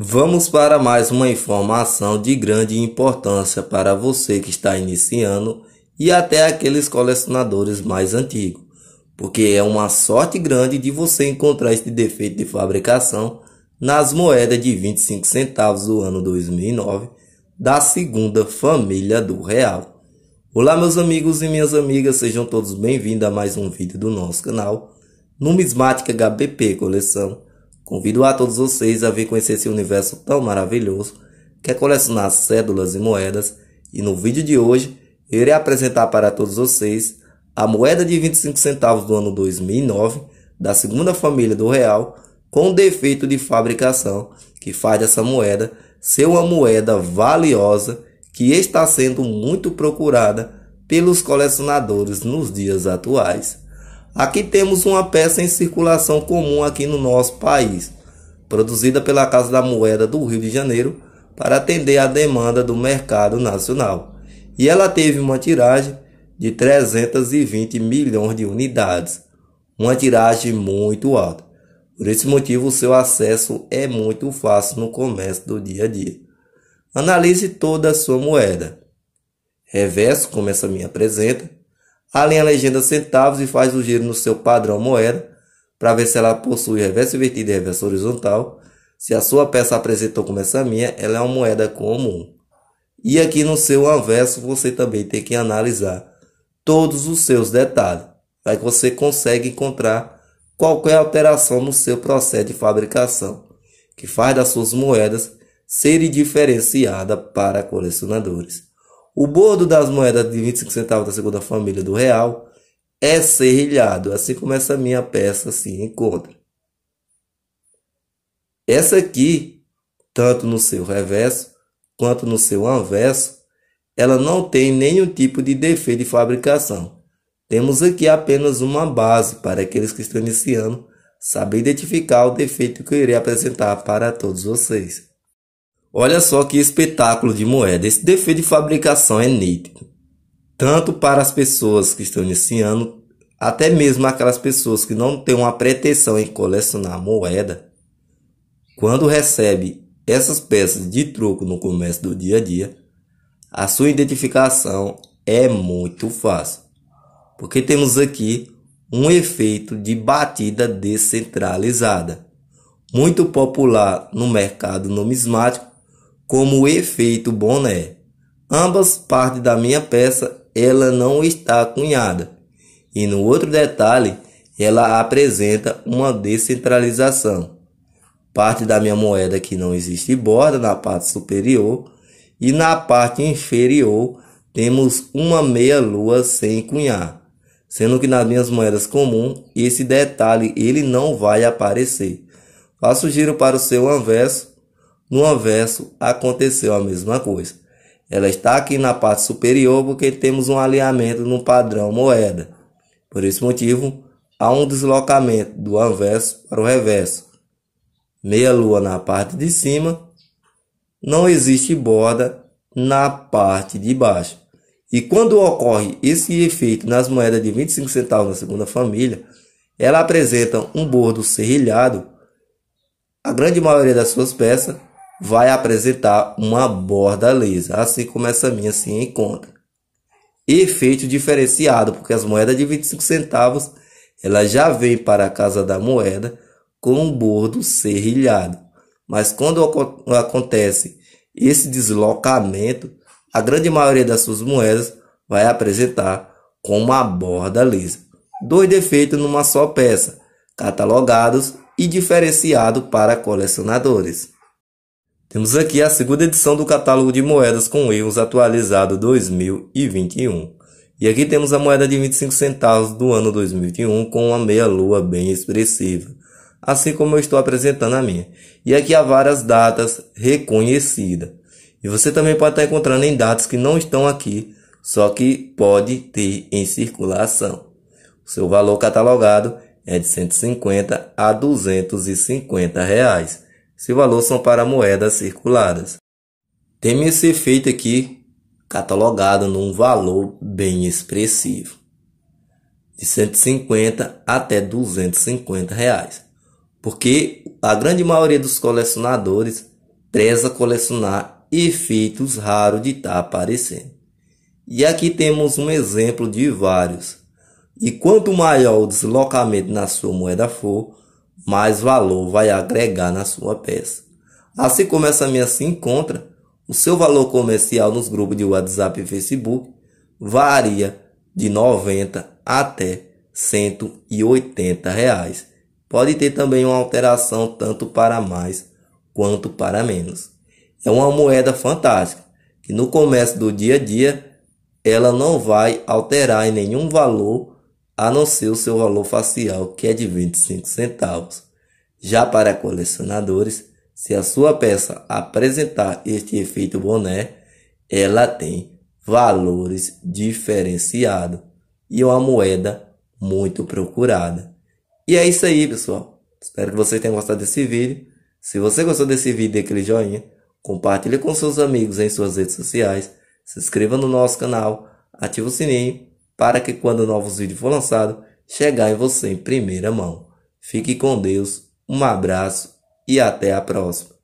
Vamos para mais uma informação de grande importância para você que está iniciando e até aqueles colecionadores mais antigos, porque é uma sorte grande de você encontrar este defeito de fabricação nas moedas de 25 centavos do ano 2009 da segunda família do real. Olá meus amigos e minhas amigas, sejam todos bem-vindos a mais um vídeo do nosso canal Numismática HBP Coleção. Convido a todos vocês a vir conhecer esse universo tão maravilhoso que é colecionar cédulas e moedas e no vídeo de hoje eu irei apresentar para todos vocês a moeda de 25 centavos do ano 2009 da segunda família do real com defeito de fabricação que faz dessa moeda ser uma moeda valiosa que está sendo muito procurada pelos colecionadores nos dias atuais. Aqui temos uma peça em circulação comum aqui no nosso país, produzida pela Casa da Moeda do Rio de Janeiro para atender à demanda do mercado nacional. E ela teve uma tiragem de 320 milhões de unidades, uma tiragem muito alta. Por esse motivo, o seu acesso é muito fácil no comércio do dia a dia. Analise toda a sua moeda. Reverso, como essa minha apresenta. Alinha a legenda centavos e faz o giro no seu padrão moeda para ver se ela possui reverso invertido e reverso horizontal. Se a sua peça apresentou como essa minha, ela é uma moeda comum. E aqui no seu anverso você também tem que analisar todos os seus detalhes. Aí você consegue encontrar qualquer alteração no seu processo de fabricação, que faz das suas moedas serem diferenciadas para colecionadores. O bordo das moedas de 25 centavos da segunda família do real é serrilhado, assim como essa minha peça se encontra. Essa aqui, tanto no seu reverso quanto no seu anverso, ela não tem nenhum tipo de defeito de fabricação. Temos aqui apenas uma base para aqueles que estão iniciando saber identificar o defeito que eu irei apresentar para todos vocês. Olha só que espetáculo de moeda. Esse defeito de fabricação é nítido. Tanto para as pessoas que estão iniciando, até mesmo aquelas pessoas que não têm uma pretensão em colecionar moeda, quando recebe essas peças de troco no comércio do dia a dia, a sua identificação é muito fácil porque temos aqui um efeito de batida descentralizada, muito popular no mercado numismático como o efeito boné. Ambas partes da minha peça ela não está cunhada. E no outro detalhe, ela apresenta uma descentralização. Parte da minha moeda que não existe borda na parte superior e na parte inferior temos uma meia lua sem cunhar sendo que nas minhas moedas comuns esse detalhe ele não vai aparecer. Faço giro para o seu anverso, no anverso aconteceu a mesma coisa. Ela está aqui na parte superior porque temos um alinhamento no padrão moeda. Por esse motivo, há um deslocamento do anverso para o reverso. Meia lua na parte de cima, não existe borda na parte de baixo. E quando ocorre esse efeito nas moedas de 25 centavos na segunda família, ela apresenta um bordo serrilhado. A grande maioria das suas peças vai apresentar uma borda lisa, assim como essa minha se encontra. Efeito diferenciado, porque as moedas de 25 centavos ela já vem para a casa da moeda com um bordo serrilhado. Mas quando acontece esse deslocamento, a grande maioria das suas moedas vai apresentar com uma borda lisa. Dois defeitos numa só peça, catalogados e diferenciados para colecionadores. Temos aqui a segunda edição do catálogo de moedas com erros atualizado 2021. E aqui temos a moeda de 25 centavos do ano 2021 com uma meia lua bem expressiva, assim como eu estou apresentando a minha. E aqui há várias datas reconhecidas. E você também pode estar encontrando em dados que não estão aqui, só que pode ter em circulação. O seu valor catalogado é de 150 a 250 reais. Esse valor são para moedas circuladas. Tem esse efeito aqui catalogado num valor bem expressivo, de 150 até 250 reais, porque a grande maioria dos colecionadores preza colecionar efeitos raros de estar tá aparecendo. E aqui temos um exemplo de vários. E quanto maior o deslocamento na sua moeda for, mais valor vai agregar na sua peça. Assim como essa minha se encontra, o seu valor comercial nos grupos de WhatsApp e Facebook varia de 90 até 180 reais. Pode ter também uma alteração tanto para mais quanto para menos. É uma moeda fantástica que no comércio do dia a dia ela não vai alterar em nenhum valor a não ser o seu valor facial que é de 25 centavos. Já para colecionadores, se a sua peça apresentar este efeito boné, ela tem valores diferenciados e uma moeda muito procurada. E é isso aí, pessoal. Espero que vocês tenham gostado desse vídeo. Se você gostou desse vídeo, dê aquele joinha. Compartilhe com seus amigos em suas redes sociais. Se inscreva no nosso canal. Ative o sininho para que quando novos vídeos for lançados, chegar em você em primeira mão. Fique com Deus. Um abraço e até a próxima.